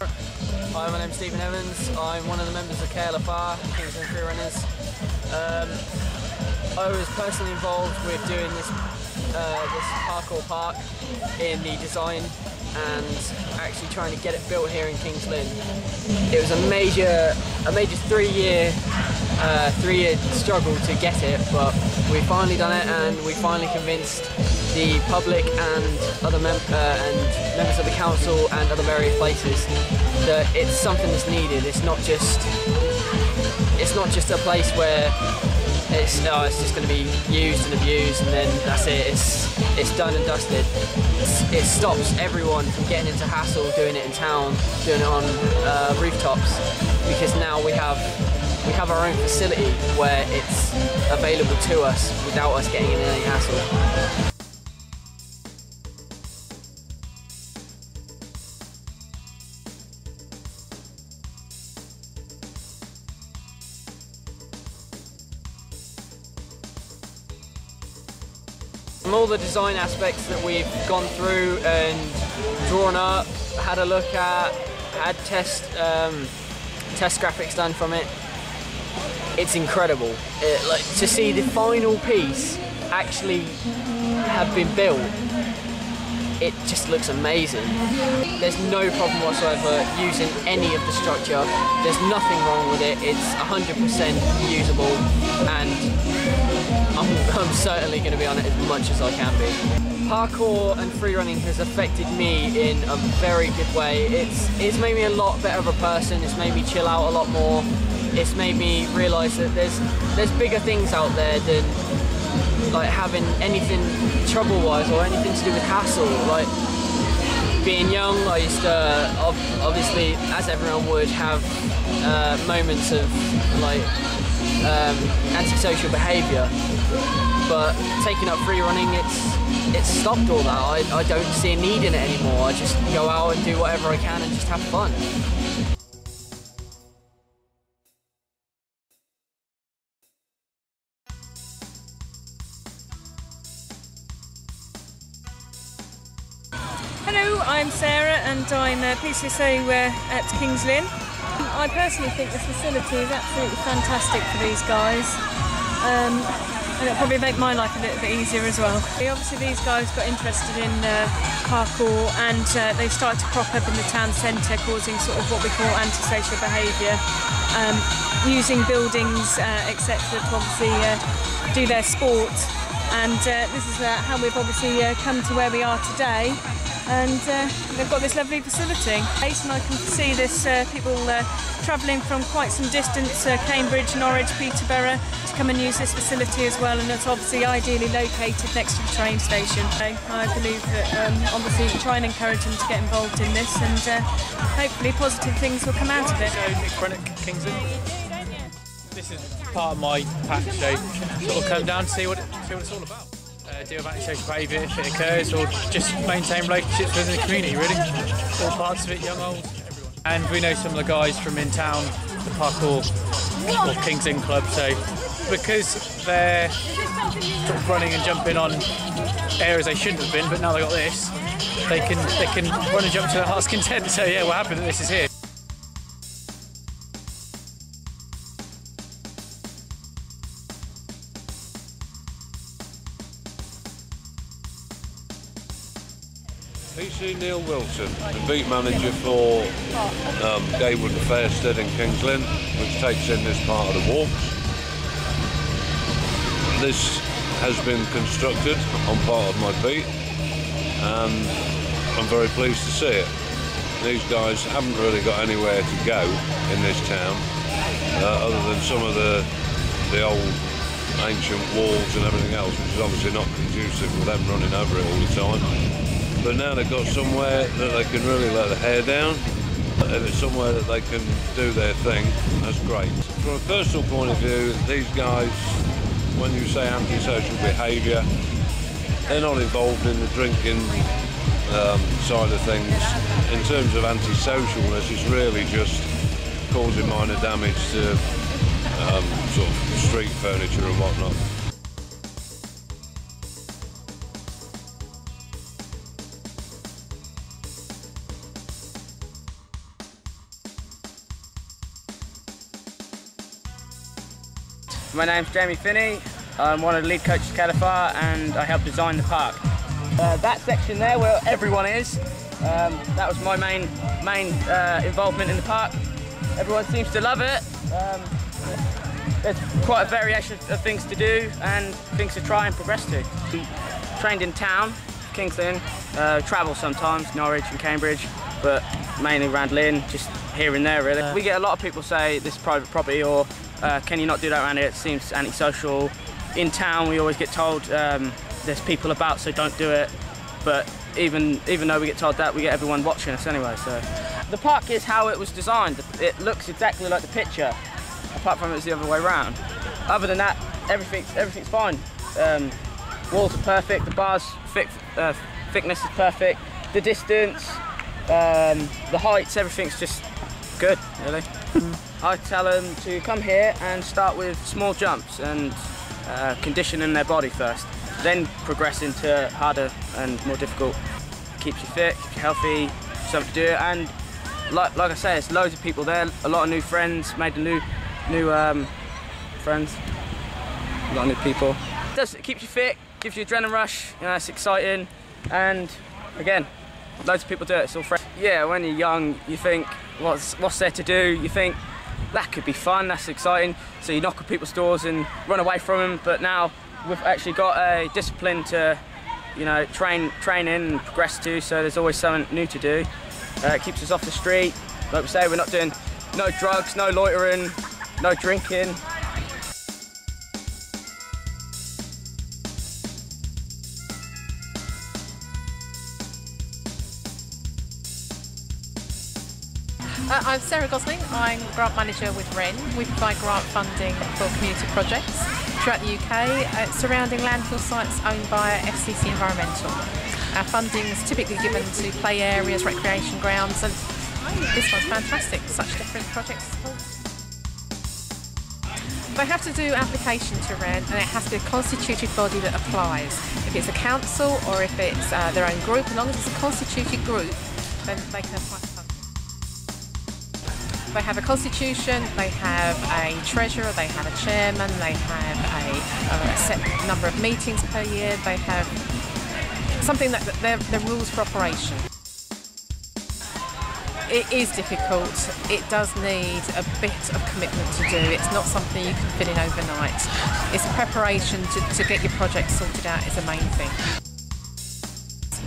Hi, my name's Stephen Evans. I'm one of the members of KLFR, Kings Lynn Free Runners. Um, I was personally involved with doing this uh, this parkour park in the design and actually trying to get it built here in Kings Lynn. It was a major a major three year uh, three year struggle to get it, but we finally done it and we finally convinced the public and other mem- uh, and members of the council and other various places that it's something that's needed. It's not just it's not just a place where it's oh, it's just going to be used and abused and then that's it. It's it's done and dusted. It's, it stops everyone from getting into hassle doing it in town, doing it on uh, rooftops, because now we have we have our own facility where it's available to us without us getting in any hassle. From all the design aspects that we've gone through and drawn up, had a look at, had test um, test graphics done from it, it's incredible. It, like to see the final piece actually have been built. It just looks amazing. There's no problem whatsoever using any of the structure. There's nothing wrong with it. It's 100% usable and I'm, certainly going to be on it as much as I can be. Parkour and free running has affected me in a very good way. It's, it's made me a lot better of a person. It's made me chill out a lot more. It's made me realise that there's, there's bigger things out there than like having anything trouble-wise or anything to do with hassle. Like being young, I used to obviously, as everyone would, have uh, moments of like um, antisocial behaviour. But taking up free running, it's it's stopped all that. I, I don't see a need in it anymore. I just go out and do whatever I can and just have fun. Hello, I'm Sarah and I'm a PCSO uh, at Kings Lynn. I personally think the facility is absolutely fantastic for these guys. Um, and it'll probably make my life a little bit easier as well. Obviously these guys got interested in uh, parkour and uh, they started to crop up in the town centre causing sort of what we call antisocial behaviour. Um, using buildings, uh, etc. to obviously uh, do their sport and uh, this is uh, how we've obviously uh, come to where we are today and uh, they've got this lovely facility. And I can see this uh, people uh, travelling from quite some distance, Cambridge, Norwich, Peterborough, to come and use this facility as well and it's obviously ideally located next to the train station. I believe that um, obviously try and encourage them to get involved in this and hopefully positive things will come out of it. So Nick. This is part of my patch, so sort of come down to see what, see what it's all about uh, deal with antisocial behaviour if it occurs, or just maintain relationships within the community, really. All parts of it, young, old, everyone. And we know some of the guys from in town, the parkour or Kings Lynn Club, so because they're sort of running and jumping on areas they shouldn't have been, but now they've got this, they can they can run and jump to their heart's content. So yeah, we're happy that this is here. PC Neil Wilson, the beat manager for um, Gaywood and Fairstead in Kings Lynn, which takes in this part of the walk. This has been constructed on part of my beat and I'm very pleased to see it. These guys haven't really got anywhere to go in this town uh, other than some of the, the old ancient walls and everything else, which is obviously not conducive for them running over it all the time. But now they've got somewhere that they can really let the hair down. If it's somewhere that they can do their thing, that's great. From a personal point of view, these guys, when you say antisocial behaviour, they're not involved in the drinking um, side of things. In terms of antisocialness, it's really just causing minor damage to um, sort of street furniture and whatnot. My name's Jamie Finney. I'm one of the lead coaches at KLFR and I help design the park. Uh, that section there where everyone is, um, that was my main main uh, involvement in the park. Everyone seems to love it. Um, there's quite a variation of things to do and things to try and progress to. We trained in town, Kings Lynn, uh, travel sometimes, Norwich and Cambridge, but mainly around Lynn, just here and there really. we get a lot of people say this is private property or uh, can you not do that around here, it seems antisocial. In town we always get told um, there's people about so don't do it, but even, even though we get told that, we get everyone watching us anyway. So The park is how it was designed. It looks exactly like the picture, apart from it's the other way around. Other than that, everything's, everything's fine. Um, walls are perfect, the bars thick, uh, thickness is perfect, the distance, um, the heights, everything's just good, really. I tell them to come here and start with small jumps and uh, conditioning their body first, then progress into harder and more difficult. Keeps you fit, keeps you healthy, something to do, and like, like I say, there's loads of people there, a lot of new friends, made a new, new um, friends, a lot of new people. It does, it keeps you fit, gives you adrenaline rush, you know, it's exciting, and again, loads of people do it, it's all fresh. Yeah, when you're young, you think, what's, what's there to do? You think, that could be fun, that's exciting. So you knock on people's doors and run away from them, but now we've actually got a discipline to, you know, train, train in and progress to, so there's always something new to do. Uh, it keeps us off the street. Like we say, we're not doing no drugs, no loitering, no drinking. I'm Sarah Gosling. I'm grant manager with WREN. We provide grant funding for community projects throughout the UK uh, surrounding landfill sites owned by FCC Environmental. Our funding is typically given to play areas, recreation grounds, and this one's fantastic. Such different projects. They have to do application to WREN and it has to be a constituted body that applies. If it's a council or if it's uh, their own group, as long as it's a constituted group, then they can apply. They have a constitution, they have a treasurer, they have a chairman, they have a, a set number of meetings per year, they have something that they're, they're rules for operation. It is difficult. It does need a bit of commitment to do. It's not something you can fit in overnight. It's preparation to, to get your project sorted out is the main thing.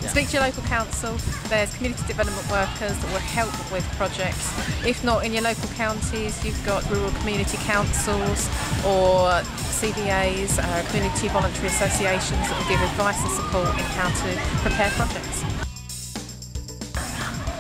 Speak to your local council. There's community development workers that will help with projects. If not in your local counties, you've got rural community councils or CVAs, uh, community voluntary associations that will give advice and support in how to prepare projects.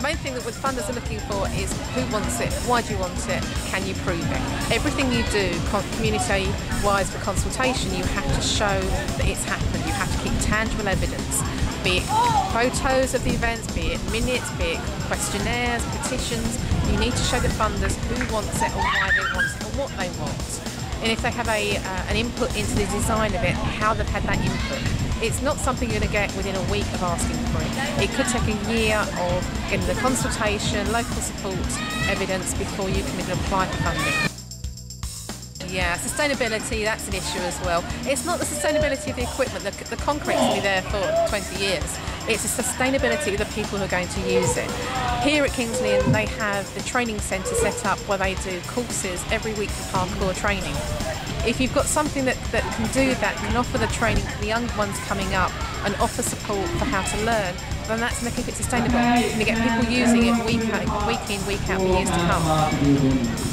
The main thing that the funders are looking for is who wants it, why do you want it, can you prove it. Everything you do community-wise for consultation, you have to show that it's happened. You have to keep tangible evidence, be it photos of the events, be it minutes, be it questionnaires, petitions. You need to show the funders who wants it or why they want it or what they want. And if they have a, uh, an input into the design of it, how they've had that input. It's not something you're going to get within a week of asking for it. It could take a year of getting the consultation, local support, evidence before you can even apply for funding. Yeah, sustainability, that's an issue as well. It's not the sustainability of the equipment, the, the concrete's going to be there for 20 years. It's the sustainability of the people who are going to use it. Here at Kings Lynn, they have the training centre set up where they do courses every week for parkour training. If you've got something that, that can do that, can offer the training for the young ones coming up and offer support for how to learn, then that's going to keep it sustainable. And you get people using it week, out, week in, week out for years to come.